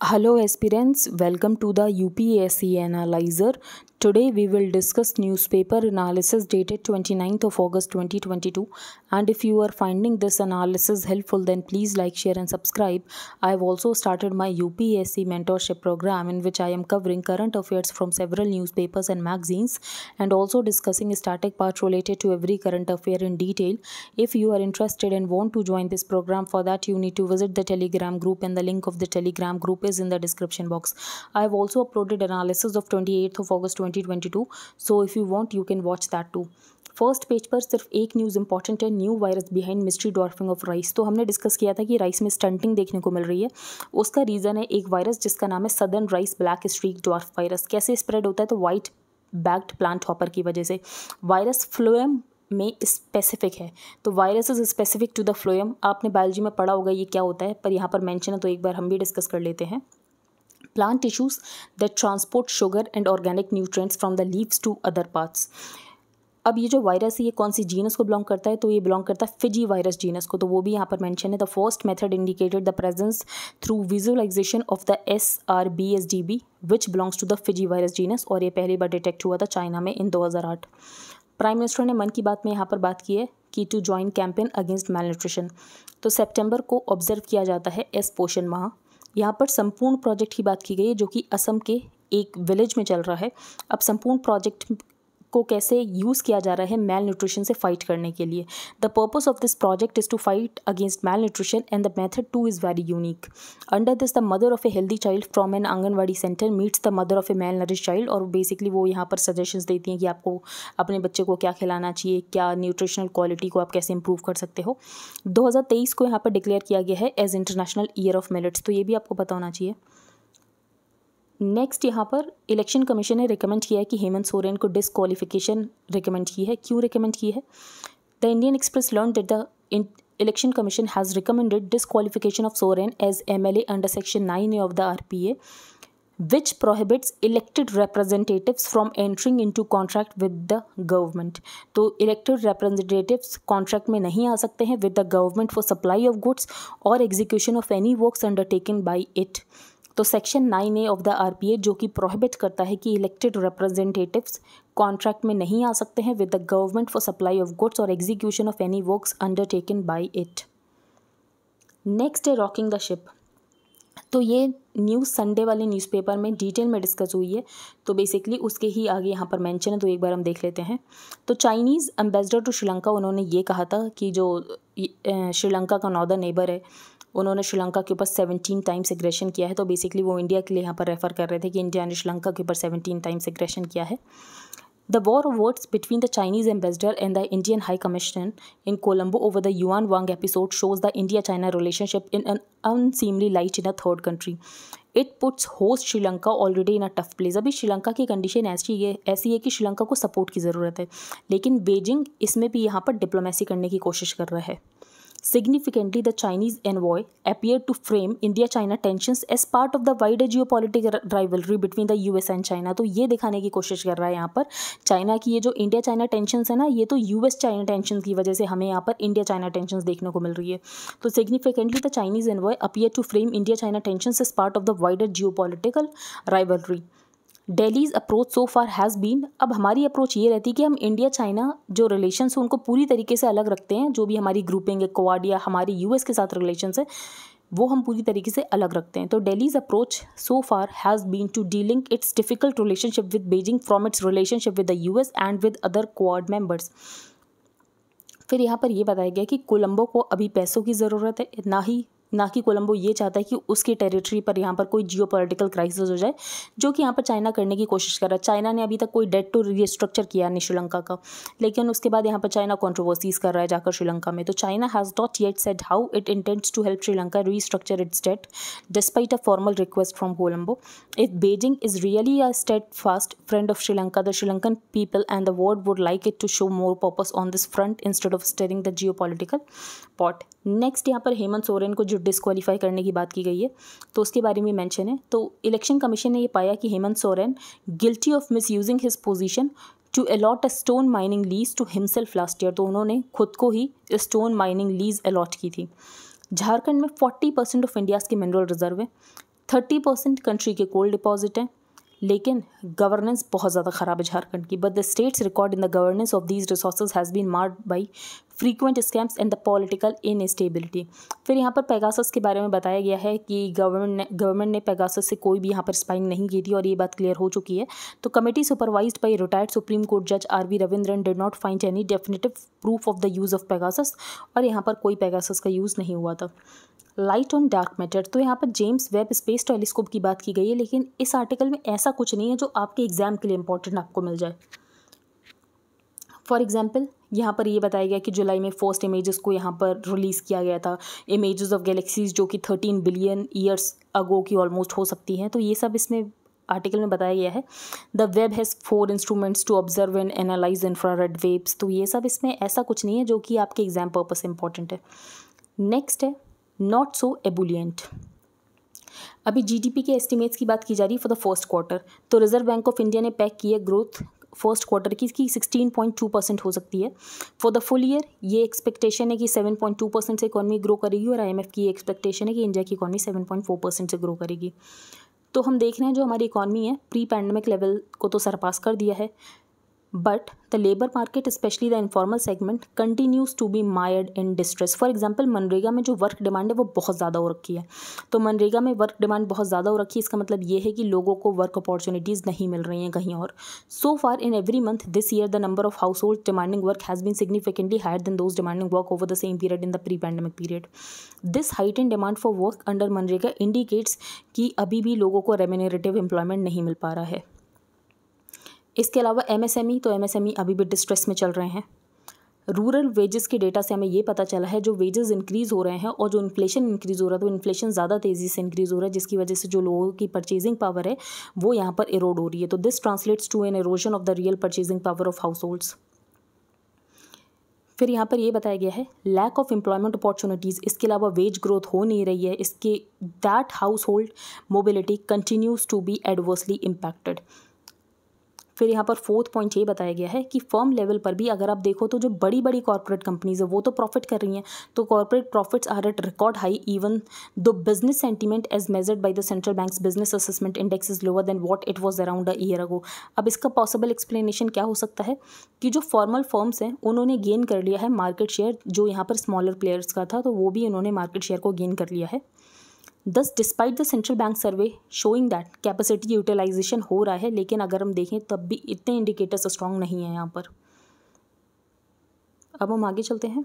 Hello aspirants welcome to the UPSC analyser Today we will discuss newspaper analysis dated 29th of August 2022 and if you are finding this analysis helpful then please like, share and subscribe. I have also started my UPSC mentorship program in which I am covering current affairs from several newspapers and magazines and also discussing static parts related to every current affair in detail. If you are interested and want to join this program for that you need to visit the telegram group and the link of the telegram group is in the description box. I have also uploaded analysis of 28th of August 2022 so, if you want, you can watch that too. First page पर सिर्फ़ एक news important है new virus behind mystery dwarfing of rice तो हमने discuss किया था कि rice में स्टंटिंग देखने को मिल रही है। उसका रीज़न है एक वायरस जिसका नाम है southern rice black streak dwarf virus कैसे स्प्रेड होता है? तो वाइट बैग्ड प्लांट हॉपर की वजह से। वायरस फ्लोएम में स्पेसिफिक है। तो virus is specific to the phloem आपने बायोलॉजी में पढ़ा होगा ये क्या होता है, पर यहाँ पर मेंशन है तो एक बार हम भी डिस्कस कर लेते हैं। Plant tissues that transport sugar and organic nutrients from the leaves to other parts. अब ये जो वायरस है, ये कौन सी जीनस को बिलोंग करता है? तो ये बिलोंग करता है फिजी वायरस जीनस को। तो वो भी यहाँ पर मेंशन है। The first method indicated the presence through visualization of the S R B S D B which belongs to the Fiji virus genus और ये पहली बार डिटेक्ट हुआ था चाइना में इन 2008 प्राइम मिनिस्टर ने मन की बात में यहाँ पर बात की है कि to join campaign against malnutrition तो सेप्टेम्बर को ऑब्ज़र्व किया जाता है एस पोषण माह। यहाँ पर संपूर्ण प्रोजेक्ट की बात की गई है, जो कि असम के एक विलेज में चल रहा है। अब संपूर्ण प्रोजेक्ट को कैसे यूज़ किया जा रहा है मेल न्यूट्रिशन से फाइट करने के लिए। The purpose of this project is to fight against malnutrition and the method to is very unique under this the mother of a healthy child from an anganwadi centre meets the mother of a malnourished child और basically वो यहाँ पर suggestions देती हैं कि आपको अपने बच्चे को क्या खिलाना चाहिए, क्या न्यूट्रिशनल क्वालिटी को आप कैसे इंप्रूव कर सकते हो। 2023 को यहाँ पर डिक्लेयर किया गया है as international year of millets तो ये भी आपको पता होना चाहिए। नेक्स्ट यहाँ पर इलेक्शन कमीशन ने रिकमेंड किया है कि हेमंत सोरेन को डिसक्वालिफिकेशन रिकमेंड की है। क्यों रिकमेंड की है? The Indian Express learn that the election commission has recommended disqualification of Soren as M L A section nine A of the R P A which prohibits elected representatives from entering into contract with the government तो elected representatives contract में नहीं आ सकते हैं with the government for supply of goods और execution of any works undertaken by it तो section nine A of the RPA जो कि प्रोहिबिट करता है कि इलेक्टेड रिप्रेजेंटेटिव्स कॉन्ट्रैक्ट में नहीं आ सकते हैं with the government for supply of goods और execution of any works undertaken by it next है रॉकिंग द शिप तो ये न्यूज़ संडे वाले न्यूज़पेपर में डिटेल में डिस्कस हुई है। तो बेसिकली उसके ही आगे यहाँ पर मेंशन है तो एक बार हम देख लेते हैं। तो चाइनीज़ एम्बेसडर टू श्रीलंका उन्होंने ये कहा था कि जो श्रीलंका का नॉर्दर नेबर है उन्होंने श्रीलंका के ऊपर सेवनटीन टाइम्स एग्रेशन किया है। तो बेसिकली वो इंडिया के लिए यहाँ पर रेफ़र कर रहे थे कि इंडिया ने श्रीलंका के ऊपर सेवनटीन टाइम्स एग्रेशन किया है। The war of words between the Chinese ambassador and the Indian high commission in Colombo over the Yuan Wang episode shows the India China relationship in an unseemly light in a third country it puts host Sri Lanka already in a tough place अभी श्रीलंका की condition ऐसी है ऐसी है कि श्रीलंका को support की ज़रूरत है। लेकिन बेजिंग इसमें भी यहाँ पर डिप्लोमेसी करने की कोशिश कर रहा है। Significantly, the Chinese envoy appeared to frame India-China tensions as part of the wider geopolitical rivalry between the US and China. तो ये दिखाने की कोशिश कर रहा है यहाँ पर चाइना की ये जो इंडिया चाइना टेंशन है ना ये तो यूएस चाइना टेंशन की वजह से हमें यहाँ पर इंडिया चाइना टेंशन देखने को मिल रही है तो significantly the Chinese envoy appear to frame India China tension as part of the wider geo rivalry Delhi's approach so far has been अब हमारी अप्रोच ये रहती है कि हम इंडिया चाइना जो रिलेशन है, उनको पूरी तरीके से अलग रखते हैं, जो भी हमारी ग्रुपिंग है क्वाड या हमारी यूएस के साथ रिलेशन है, वो हम पूरी तरीके से अलग रखते हैं। तो Delhi's approach so far has been to dealing its difficult relationship with Beijing from its relationship with the US and with other Quad members फिर यहाँ पर यह बताया गया कि कोलंबो को अभी पैसों की ज़रूरत है ना ही ना कि कोलंबो ये चाहता है कि उसकी टेरिटरी पर यहाँ पर कोई जियो पोलिटिकल क्राइसिस हो जाए, जो कि यहाँ पर चाइना करने की कोशिश कर रहा है। चाइना ने अभी तक कोई डेट टू रिस्ट्रक्चर किया नहीं श्रीलंका का, लेकिन उसके बाद यहाँ पर चाइना कॉन्ट्रोवर्सीज कर रहा है जाकर श्रीलंका में। तो China has not yet set how it intends to help Sri Lanka restructure its debt despite a formal request from Colombo. If Beijing is really a steadfast friend of Sri Lanka the Sri Lankan people and the world would like it to show more purpose on this front instead of stirring the geo political pot. Next यहाँ पर हेमंत सोरेन को जो disqualify करने की बात की गई है तो उसके बारे में मेंशन है। तो इलेक्शन कमीशन ने ये पाया कि Hemant Soren guilty of misusing his position to allot a stone mining lease to himself last year तो उन्होंने खुद को ही स्टोन माइनिंग लीज अलॉट की थी। झारखंड में फोर्टी परसेंट ऑफ़ इंडियाज़ के मिनरल रिज़र्व है। थर्टी परसेंट कंट्री के कोल डिपॉजिट हैं। लेकिन गवर्नेंस बहुत ज़्यादा ख़राब है झारखंड की। But the state's record in the governance of these resources has been marred by frequent scams and the political instability फिर यहाँ पर पेगासस के बारे में बताया गया है कि गवर्नमेंट ने गवर्नमेंट ने पेगासस से कोई भी यहाँ पर स्पाइंग नहीं की थी और ये बात क्लियर हो चुकी है। तो committee supervised by retired Supreme Court जज R V Ravindran did not find any definitive proof of the use of Pegasus और यहाँ पर कोई पेगासस का यूज़ नहीं हुआ था। लाइट ऑन डार्क मैटर तो यहाँ पर जेम्स वेब स्पेस टेलीस्कोप की बात की गई है, लेकिन इस आर्टिकल में ऐसा कुछ नहीं है जो आपके एग्ज़ाम के लिए इंपॉर्टेंट आपको मिल जाए। फॉर एग्ज़ाम्पल यहाँ पर ये बताया गया कि जुलाई में फ़र्स्ट इमेजेस को यहाँ पर रिलीज़ किया गया था। इमेजेस ऑफ़ गैलेक्सीज जो कि थर्टीन बिलियन ईयर्स अगो की ऑलमोस्ट हो सकती हैं। तो ये सब इसमें आर्टिकल में बताया गया है। The Webb has four instruments to observe and analyse infrared waves तो ये सब इसमें ऐसा कुछ नहीं है जो कि आपके एग्ज़ाम पर्पज इंपॉर्टेंट है। नेक्स्ट है नॉट सो एबुलियंट अभी जीडीपी के एस्टिमेट्स की बात की जा रही है फॉर द फ़र्स्ट क्वार्टर तो रिज़र्व बैंक ऑफ़ इंडिया ने पैक किया ग्रोथ फ़र्स्ट क्वार्टर की, इसकी सिक्सटीन पॉइंट टू परसेंट हो सकती है. फॉर द फुल ईयर ये एक्सपेक्टेशन है कि सेवन पॉइंट टू परसेंट से इकॉनमी ग्रो करेगी और आईएमएफ की एक्सपेक्टेशन है कि इंडिया की economy seven point four percent से ग्रो करेगी. तो हम देख रहे हैं जो हमारी इकॉनमी है प्री पैंडमिक लेवल को तो सरपास कर दिया है. But the labor market, especially the informal segment, continues to be mired in distress. For example MNREGA में जो वर्क डिमांड है, वो बहुत ज़्यादा हो रखी है। तो मनरेगा में वर्क डिमांड बहुत ज़्यादा हो रखी है, इसका मतलब ये है कि लोगों को वर्क अपॉर्चुनिटीज़ नहीं मिल रही हैं कहीं और। So far in every month this year the number of household demanding work has been significantly higher than those demanding work over the same period in the pre pandemic period this height in demand for work under MNREGA indicates कि अभी भी लोगों को रेमिनेटिव employment नहीं मिल पा रहा है। इसके अलावा एमएसएमई तो एमएसएमई अभी भी डिस्ट्रेस में चल रहे हैं। रूरल वेजेस के डेटा से हमें ये पता चला है, जो वेजेस इंक्रीज़ हो रहे हैं और जो इन्फ्लेशन इंक्रीज़ हो रहा है तो इन्फ्लेशन ज़्यादा तेज़ी से इंक्रीज़ हो रहा है, जिसकी वजह से जो लोगों की परचेजिंग पावर है, वो यहाँ पर इरोड हो रही है। तो this translates to an erosion of the real purchasing power of households फिर यहाँ पर ये बताया गया है लैक ऑफ़ एम्प्लॉयमेंट अपॉर्चुनिटीज़ इसके अलावा वेज ग्रोथ हो नहीं रही है, इसके that household mobility continues to be adversely impacted फिर यहाँ पर फोर्थ पॉइंट ये बताया गया है कि फर्म लेवल पर भी अगर आप देखो तो जो बड़ी बड़ी कॉर्पोरेट कंपनीज़ है, वो तो प्रॉफिट कर रही हैं। तो corporate profits are at record high even though business sentiment as measured by the central bank business assessment index is lower than what it was around a year ago अब इसका possible explanation क्या हो सकता है कि जो formal forms हैं, उन्होंने गेन कर लिया है मार्केट शेयर जो यहाँ पर स्मॉलर प्लेयर्स का था तो वो भी उन्होंने मार्केट शेयर को गेन कर लिया है। This despite the central bank survey showing that capacity utilization हो रहा है, लेकिन अगर हम देखें, तब भी इतने इंडिकेटर्स स्ट्रॉन्ग नहीं है यहाँ पर। अब हम आगे चलते हैं।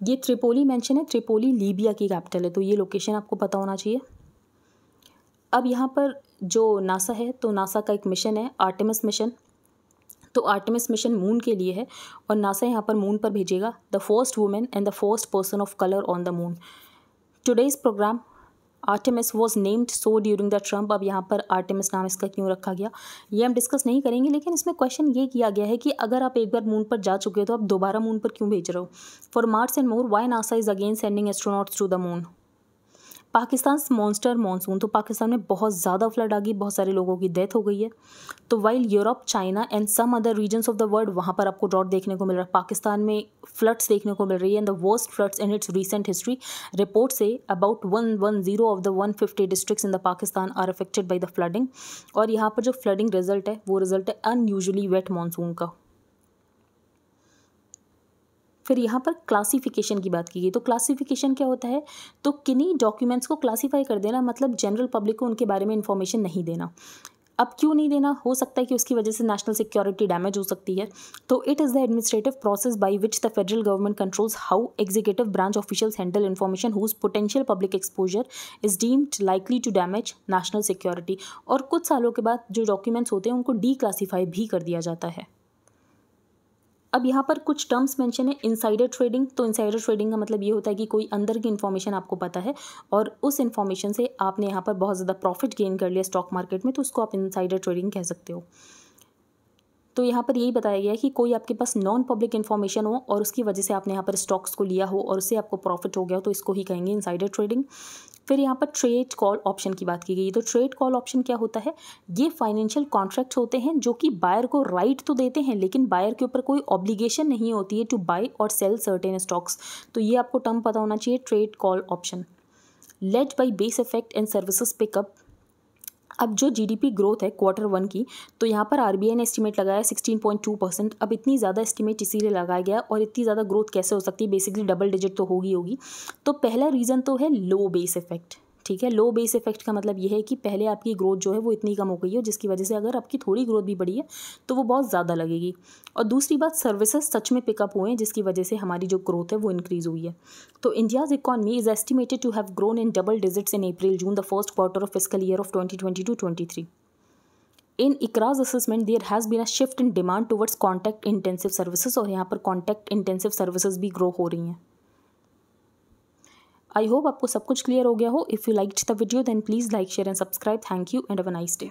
ये त्रिपोली मेंशन है, त्रिपोली लीबिया की कैपिटल है तो ये लोकेशन आपको पता होना चाहिए। अब यहाँ पर जो नासा है तो नासा का एक मिशन है आर्टेमिस मिशन तो आर्टेमिस मिशन मून के लिए है, और नासा यहाँ पर मून पर भेजेगा the first women and the first person of colour on the moon today's programme Artemis was named so during the Trump अब यहाँ पर आर्टेमिस नाम इसका क्यों रखा गया? ये हम डिस्कस नहीं करेंगे, लेकिन इसमें क्वेश्चन ये किया गया है कि अगर आप एक बार मून पर जा चुके हो तो आप दोबारा मून पर क्यों भेज रहे हो? For Mars and more why NASA is again sending astronauts to the moon Pakistan monster monsoon तो पाकिस्तान में बहुत ज़्यादा फ्लड आ गई, बहुत सारे लोगों की डेथ हो गई है। तो while Europe China and some other regions of the world वहाँ पर आपको ड्रॉट देखने को मिल रहा है। पाकिस्तान में फ्लड्स देखने को मिल रही है and the worst floods in its recent history report से about one one zero of the one fifty districts in the Pakistan are affected by the flooding और यहाँ पर जो फ्लडिंग रिज़ल्ट है, वो रिज़ल्ट है अनयूजली वेट मानसून का। फिर यहाँ पर क्लासिफिकेशन की बात की गई। तो क्लासिफिकेशन क्या होता है? तो किन्हीं डॉक्यूमेंट्स को क्लासीफाई कर देना मतलब जनरल पब्लिक को उनके बारे में इन्फॉर्मेशन नहीं देना। अब क्यों नहीं देना? हो सकता है कि उसकी वजह से नेशनल सिक्योरिटी डैमेज हो सकती है। तो it is the administrative process by which the federal government controls how executive branch officials handle information whose potential public exposure is deemed likely to damage national security और कुछ सालों के बाद जो डॉक्यूमेंट्स होते हैं, उनको डी क्लासीफाई भी कर दिया जाता है। अब यहाँ पर कुछ टर्म्स मेंशन है इनसाइडर ट्रेडिंग तो इनसाइडर ट्रेडिंग का मतलब ये होता है कि कोई अंदर की इन्फॉर्मेशन आपको पता है और उस इन्फॉर्मेशन से आपने यहाँ पर बहुत ज़्यादा प्रॉफिट गेन कर लिया स्टॉक मार्केट में तो उसको आप इनसाइडर ट्रेडिंग कह सकते हो। तो यहाँ पर यही बताया गया है कि कोई आपके पास नॉन पब्लिक इन्फॉर्मेशन हो और उसकी वजह से आपने यहाँ पर स्टॉक्स को लिया हो और उससे आपको प्रॉफिट हो गया हो तो इसको ही कहेंगे इनसाइडर ट्रेडिंग फिर यहाँ पर ट्रेड कॉल ऑप्शन की बात की गई। तो ट्रेड कॉल ऑप्शन क्या होता है? ये फाइनेंशियल कॉन्ट्रैक्ट होते हैं जो कि बायर को राइट right तो देते हैं, लेकिन बायर के ऊपर कोई ऑब्लिगेशन नहीं होती है टू बाई और सेल सर्टेन स्टॉक्स तो ये आपको टर्म पता होना चाहिए trade call option let buy base effect and services pickup अब जो जीडीपी ग्रोथ है क्वार्टर वन की तो यहाँ पर आरबीआई ने एस्टीमेट लगाया सिक्सटीन पॉइंट टू परसेंट अब इतनी ज़्यादा एस्टीमेट इसीलिए लगाया गया और इतनी ज़्यादा ग्रोथ कैसे हो सकती है? बेसिकली डबल डिजिट तो होगी होगी। तो पहला रीज़न तो है लो बेस इफ़ेक्ट ठीक है लो बेस इफ़ेक्ट का मतलब ये है कि पहले आपकी ग्रोथ जो है वो इतनी कम हो गई है, जिसकी वजह से अगर आपकी थोड़ी ग्रोथ भी बढ़ी है तो वो बहुत ज़्यादा लगेगी। और दूसरी बात सर्विसेज़ सच में पिकअप हुए हैं, जिसकी वजह से हमारी जो ग्रोथ है वो इंक्रीज़ हुई है। तो India's economy is estimated to have grown in double digits in April June the first quarter of physical year of twenty twenty two twenty three in ICRA's assessment there has been a shift in demand towards contact intensive services और यहाँ पर contact intensive services भी grow हो रही हैं। I hope आपको सब कुछ क्लियर हो गया हो. If you like the video then please like share and subscribe thank you and a nice day